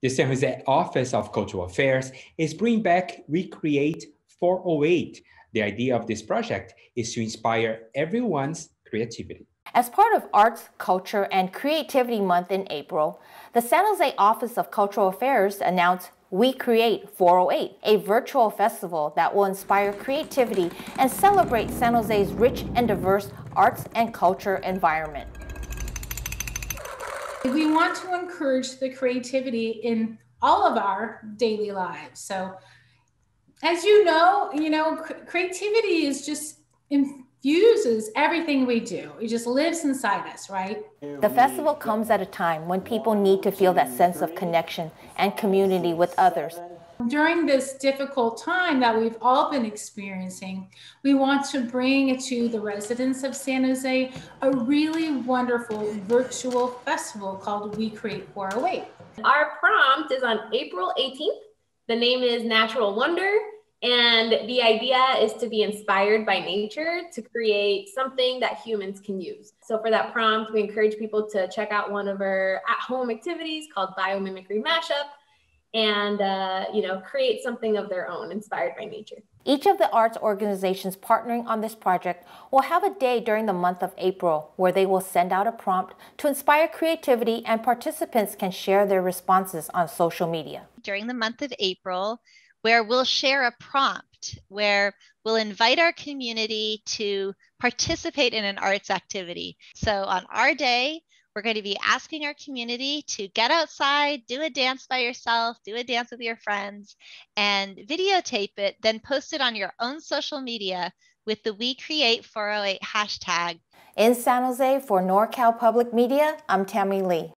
The San Jose Office of Cultural Affairs is bringing back We Create 408. The idea of this project is to inspire everyone's creativity. As part of Arts, Culture, and Creativity Month in April, the San Jose Office of Cultural Affairs announced We Create 408, a virtual festival that will inspire creativity and celebrate San Jose's rich and diverse arts and culture environment. We want to encourage the creativity in all of our daily lives. So, as you know, you know, creativity is just infuses everything we do. It just lives inside us, right? The festival comes at a time when people need to feel that sense of connection and community with others. During this difficult time that we've all been experiencing, we want to bring to the residents of San Jose a really wonderful virtual festival called We Create 408. Our prompt is on April 18th. The name is Natural Wonder. And the idea is to be inspired by nature to create something that humans can use. So, for that prompt, we encourage people to check out one of our at home activities called Biomimicry Mashup and uh, you know create something of their own inspired by nature. Each of the arts organizations partnering on this project will have a day during the month of april where they will send out a prompt to inspire creativity and participants can share their responses on social media. During the month of april where we'll share a prompt where we'll invite our community to participate in an arts activity so on our day we're going to be asking our community to get outside, do a dance by yourself, do a dance with your friends, and videotape it, then post it on your own social media with the We Create 408 hashtag. In San Jose for NorCal Public Media, I'm Tammy Lee.